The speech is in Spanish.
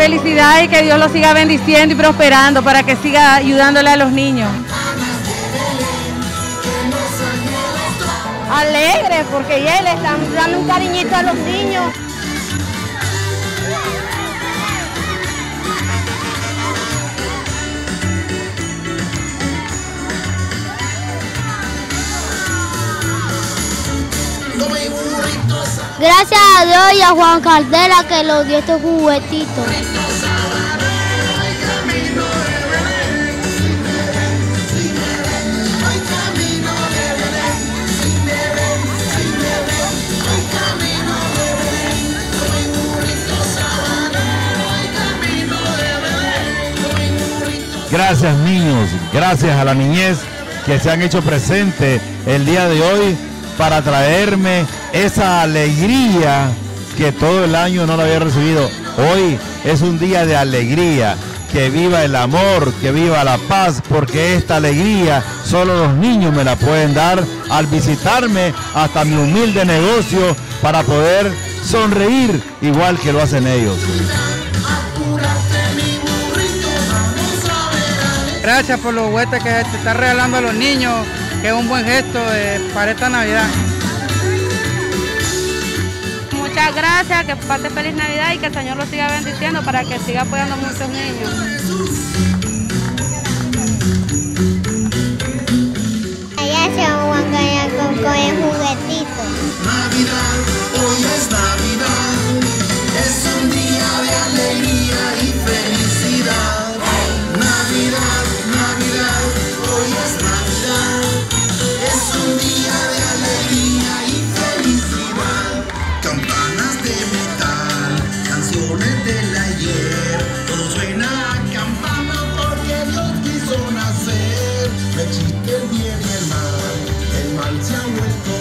Felicidad y que Dios lo siga bendiciendo y prosperando para que siga ayudándole a los niños. Alegre porque ya le están dando un cariñito a los niños. Gracias a Dios y a Juan Caldera que lo dio este juguetito. Gracias niños, gracias a la niñez que se han hecho presente el día de hoy para traerme esa alegría que todo el año no lo había recibido. Hoy es un día de alegría. Que viva el amor, que viva la paz, porque esta alegría solo los niños me la pueden dar al visitarme hasta mi humilde negocio para poder sonreír igual que lo hacen ellos. Gracias por los juguetes que te está regalando a los niños, que es un buen gesto eh, para esta Navidad. Muchas gracias, que pase feliz Navidad y que el Señor lo siga bendiciendo para que siga apoyando a muchos niños. Allá se van a con, el juguetito. de canciones del ayer, todo suena a campana porque Dios quiso nacer. No existe el bien y el mal, el mal se ha vuelto